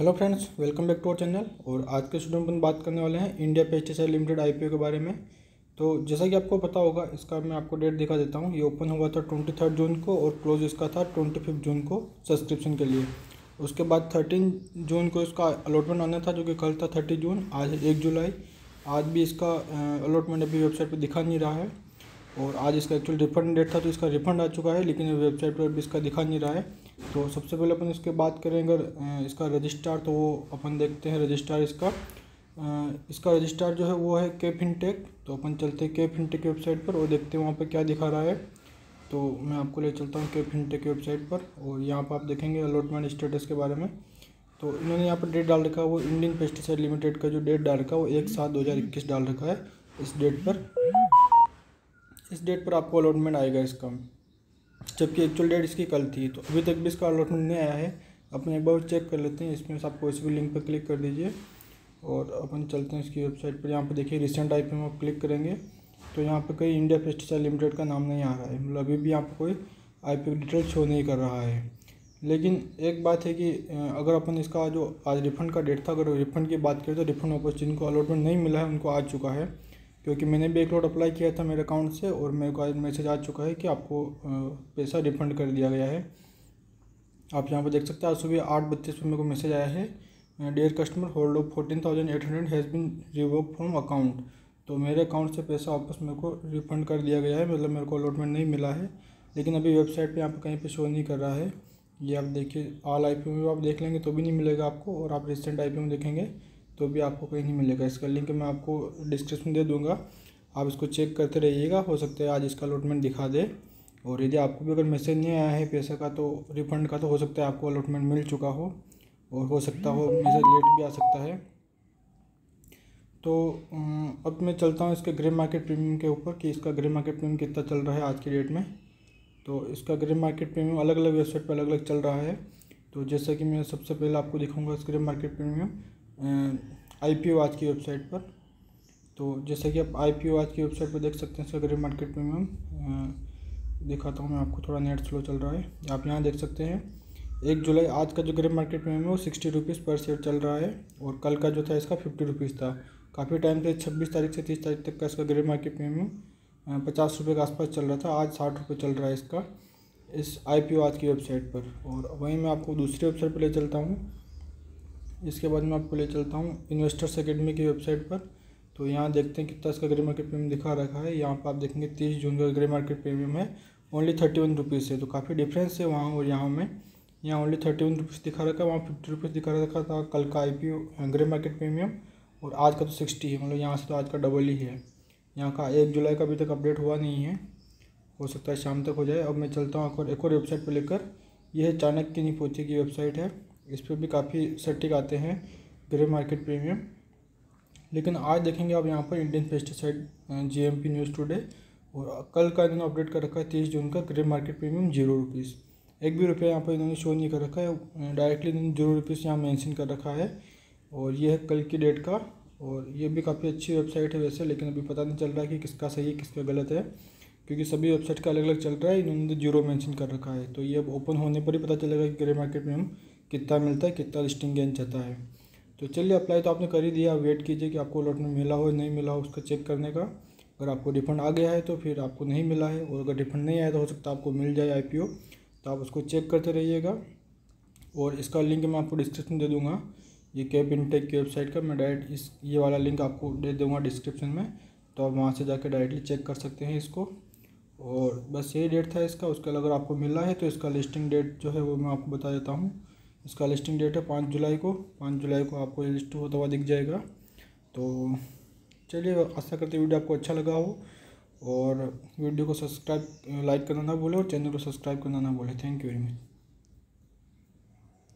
Hello friends welcome back to our channel और आज के स्टूडियो में बात करने वाले हैं इंडिया पेस्टिसाइड लिमिटेड आईपीओ के बारे में। तो जैसा कि आपको पता होगा, इसका मैं आपको डेट दिखा देता हूँ। ये ओपन हुआ था ट्वेंटी थर्ड जून को और क्लोज इसका था ट्वेंटी फिफ्थ जून को सब्सक्रिप्शन के लिए। उसके बाद थर्टीन जून को इसका अलॉटमेंट आना था, जो कि कल था थर्टी जून आज एक जुलाई आज भी इसका अलॉटमेंट अभी वेबसाइट पर दिखा नहीं रहा है। और आज इसका एक्चुअल रिफंड डेट था तो इसका रिफंड आ चुका है, लेकिन वेबसाइट पर भी इसका दिखा नहीं रहा है। तो सबसे पहले अपन इसके बात करें, अगर इसका रजिस्ट्रार तो वो अपन देखते हैं रजिस्ट्रार इसका। इसका रजिस्ट्रार जो है, वो है के फिनटेक तो अपन चलते हैं के फिनटेक वेबसाइट पर और देखते हैं वहाँ पर क्या दिखा रहा है। तो मैं आपको ले चलता हूँ के फिनटेक वेबसाइट पर, और यहाँ पर आप देखेंगे अलॉटमेंट स्टेटस के बारे में। तो इन्होंने यहाँ पर डेट डाल रखा है, वो इंडियन पेस्टिसाइड लिमिटेड का जो डेट डाल रखा है, वो एक सात दो हज़ार इक्कीस डाल रखा है, इस डेट पर। इस डेट पर आपको अलॉटमेंट आएगा इसका। जबकि एक्चुअल डेट इसकी कल थी तो अभी तक भी इसका अलॉटमेंट नहीं आया है। अपन एक बार चेक कर लेते हैं, इसमें आपको इस भी लिंक पर क्लिक कर दीजिए। और अपन चलते हैं इसकी वेबसाइट पर। यहाँ पर देखिए रिसेंट आई में आप क्लिक करेंगे तो यहाँ पर कहीं इंडिया पेस्टिसाइड लिमिटेड का नाम नहीं आ रहा है। मतलब अभी भी यहाँ पर कोई आई पी डिटेल शो नहीं कर रहा है। लेकिन एक बात है कि अगर अपन इसका जो आज रिफ़ंड का डेट था, अगर रिफ़ंड की बात करें तो रिफ़ंड वापस जिनको अलॉटमेंट नहीं मिला है, उनको आ चुका है। क्योंकि मैंने भी एक लोड अप्लाई किया था मेरे अकाउंट से और मेरे को आज मैसेज आ चुका है कि आपको पैसा रिफ़ंड कर दिया गया है। आप यहाँ पर देख सकते हैं, आज सुबह आठ बत्तीस पर मेरे को मैसेज आया है। Dear customer hold of fourteen thousand eight hundred has been revoke from account तो मेरे अकाउंट से पैसा वापस मेरे को रिफ़ंड कर दिया गया है मतलब मेरे को अलॉटमेंट नहीं मिला है। लेकिन अभी वेबसाइट पे यहाँ पर कहीं पे शो नहीं कर रहा है। ये आप देखिए ऑल आईपीओ में आप देख लेंगे तो भी नहीं मिलेगा आपको और आप रिसेंट आईपीओ में देखेंगे। तो भी आपको कहीं नहीं मिलेगा। इसका लिंक मैं आपको डिस्क्रिप्शन दे दूँगा। आप इसको चेक करते रहिएगा। हो सकता है आज इसका अलॉटमेंट दिखा दे। और यदि आपको भी अगर मैसेज नहीं आया है पैसे का तो रिफंड का तो हो सकता है आपको अलॉटमेंट मिल चुका हो। और हो सकता हो मैसेज लेट भी आ सकता है। तो अब मैं चलता हूँ इसके ग्रे मार्केट प्रीमियम के ऊपर कि इसका ग्रे मार्केट प्रीमियम कितना चल रहा है आज की डेट में। तो इसका ग्रे मार्केट प्रीमियम अलग अलग वेबसाइट पर अलग अलग चल रहा है। तो जैसा कि मैं सबसे पहले आपको दिखाऊँगा इस ग्रे मार्केट प्रीमियम आईपीओ आज की वेबसाइट पर। तो जैसे कि आप आईपीओ आज की वेबसाइट पर देख सकते हैं इसका ग्रे मार्केट प्रीमियम दिखाता हूँ मैं आपको, थोड़ा नेट स्लो चल रहा है। आप यहाँ देख सकते हैं, एक जुलाई आज का जो ग्रे मार्केट में है, वो सिक्सटी रुपीज़ पर शेयर चल रहा है। और कल का जो था, इसका फिफ्टी रुपीज़ था। काफ़ी टाइम से छब्बीस तारीख से तीस तारीख तक का इसका ग्रे मार्केट प्रीमियम पचास रुपये के आसपास चल रहा था। आज साठ रुपये चल रहा है इसका, इस आई आज की वेबसाइट पर। और वहीं मैं आपको दूसरी वेबसाइट पर ले चलता हूँ। इसके बाद मैं आपको ले चलता हूँ इन्वेस्टर्स अकेडमी की वेबसाइट पर। तो यहाँ देखते हैं कितना इसका ग्रे मार्केट प्रीमियम दिखा रखा है। यहाँ पर आप देखेंगे तीस जून का ग्रे मार्केट प्रीमियम है। ओनली थर्टी वन रुपीज़ है। तो काफ़ी डिफरेंस है वहाँ और यहाँ में। यहाँ ओनली थर्टी वन रुपीज़ दिखा रखा है। वहाँ फिफ्टी रुपीज़ दिखा रखा था कल का I P grey market premium और आज का तो सिक्सटी है। मतलब यहाँ से तो आज का डबल ही है। यहाँ का एक जुलाई का अभी तक अपडेट हुआ नहीं है। हो सकता है शाम तक हो जाए। अब मैं चलता हूँ एक और वेबसाइट पर लेकर। यह है चाणक्य निपोती की वेबसाइट है। इस पर भी काफ़ी सटीक आते हैं ग्रे मार्केट प्रीमियम। लेकिन आज देखेंगे आप यहाँ पर Indian pesticide GMP news today और कल का इन्होंने अपडेट कर रखा है तीस जून का grey market premium zero rupees एक भी रुपया यहाँ पर इन्होंने शो नहीं कर रखा है डायरेक्टली इन्होंने ज़ीरो रुपीज़ यहाँ मैंशन कर रखा है और ये है कल की डेट का और ये भी काफ़ी अच्छी वेबसाइट है वैसे, लेकिन अभी पता नहीं चल रहा है कि किसका सही है, किसका गलत है, क्योंकि सभी वेबसाइट का अलग अलग चल रहा है, इन्होंने ज़ीरो मेंशन कर रखा है। तो ये अब ओपन होने पर ही पता चलेगा कि ग्रे मार्केट में हम कितना मिलता है, कितना लिस्टिंग गेंद चाहता है। तो चलिए अप्लाई तो आपने कर ही दिया। वेट कीजिए कि आपको अलॉटमेंट मिला हो, नहीं मिला हो, उसका चेक करने का। अगर आपको रिफंड आ गया है तो फिर आपको नहीं मिला है। और अगर रिफंड नहीं आया तो हो सकता है आपको मिल जाए आईपीओ तो आप उसको चेक करते रहिएगा। और इसका लिंक मैं आपको डिस्क्रिप्शन दे दूँगा। ये कैब इनटेक की वेबसाइट का, मैं डायरेक्ट इस, ये वाला लिंक आपको दे दूँगा डिस्क्रिप्शन में। तो आप वहाँ से जाकर डायरेक्टली चेक कर सकते हैं इसको। और बस यही डेट था इसका। उसके अगर आपको मिला है तो इसका लिस्टिंग डेट जो है, वो मैं आपको बता देता हूँ। इसका लिस्टिंग डेट है पाँच जुलाई को। पाँच जुलाई को आपको लिस्ट होता हुआ दिख जाएगा। तो चलिए, आशा करते वीडियो आपको अच्छा लगा हो। और वीडियो को सब्सक्राइब लाइक करना ना भूलें और चैनल को सब्सक्राइब करना ना भूलें। Thank you very much